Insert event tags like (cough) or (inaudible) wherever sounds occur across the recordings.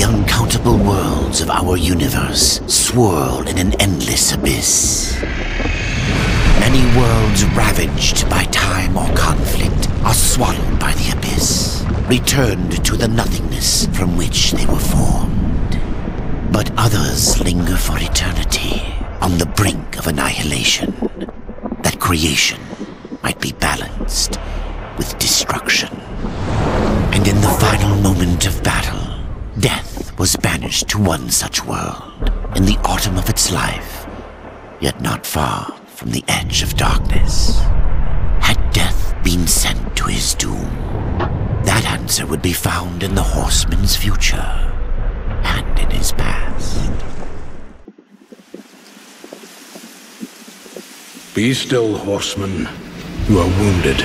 The uncountable worlds of our universe swirl in an endless abyss. Many worlds ravaged by time or conflict are swallowed by the abyss, returned to the nothingness from which they were formed. But others linger for eternity on the brink of annihilation, that creation might be balanced with destruction. And in the final moment of battle, death was banished to one such world in the autumn of its life, yet not far from the edge of darkness. Had death been sent to his doom? That answer would be found in the horseman's future and in his past. Be still, horseman. You are wounded.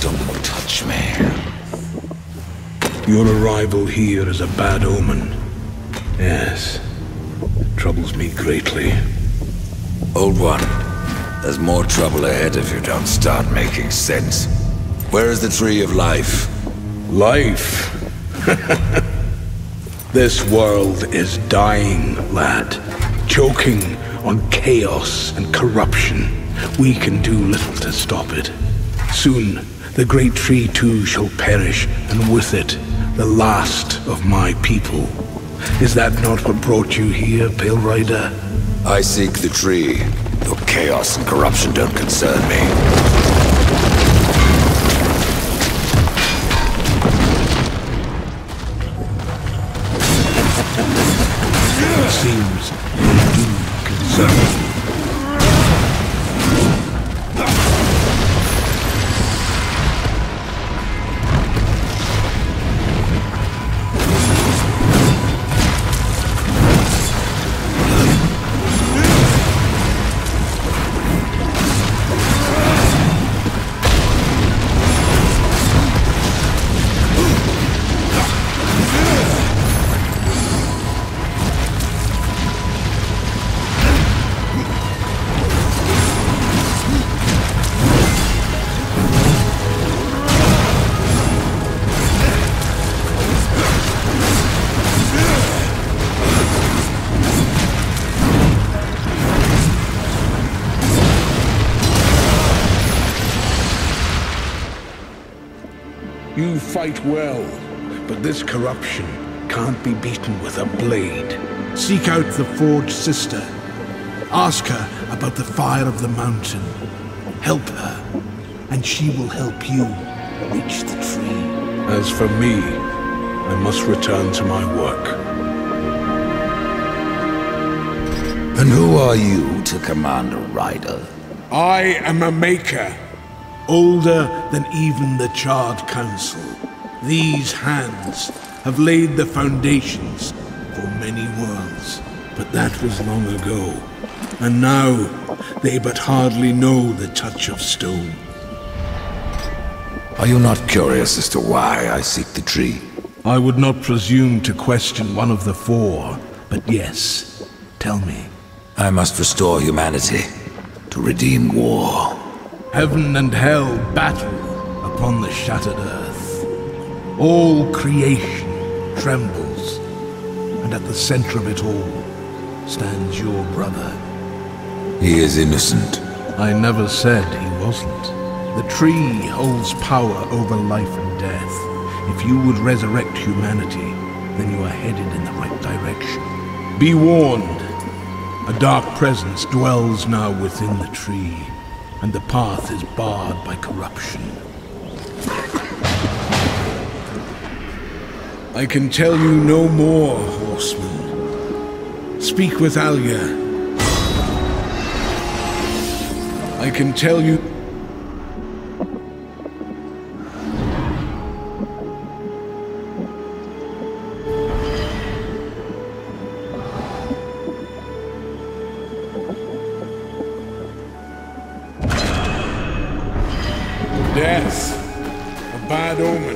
Don't touch me. Your arrival here is a bad omen. Yes. It troubles me greatly. Old one, there's more trouble ahead if you don't start making sense. Where is the Tree of Life? Life? (laughs) this world is dying, lad. Choking on chaos and corruption. We can do little to stop it. Soon, the great tree too shall perish, and with it, the last of my people. Is that not what brought you here, Pale Rider? I seek the tree, though chaos and corruption don't concern me. You fight well, but this corruption can't be beaten with a blade. Seek out the Forge Sister. Ask her about the fire of the mountain. Help her, and she will help you reach the tree. As for me, I must return to my work. And who are you to command a rider? I am a maker, older than even the Charred Council. These hands have laid the foundations for many worlds, but that was long ago. And now they but hardly know the touch of stone. Are you not curious as to why I seek the tree? I would not presume to question one of the four, but yes, tell me. I must restore humanity to redeem war. Heaven and hell battle upon the shattered earth. All creation trembles, and at the center of it all stands your brother. He is innocent. I never said he wasn't. The tree holds power over life and death. If you would resurrect humanity, then you are headed in the right direction. Be warned. A dark presence dwells now within the tree, and the path is barred by corruption. I can tell you no more, horseman. Speak with Alya. I can tell you... A bad omen.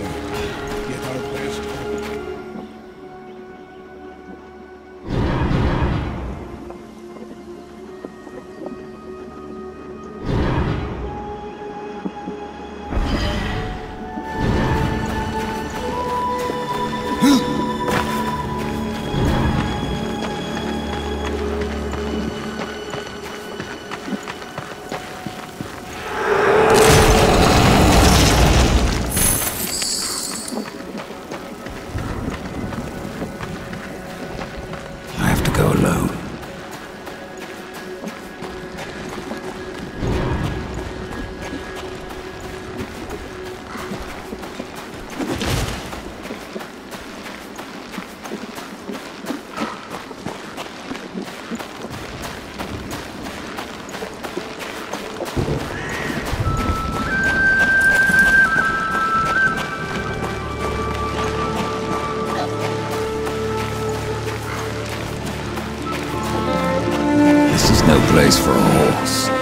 No place for a horse.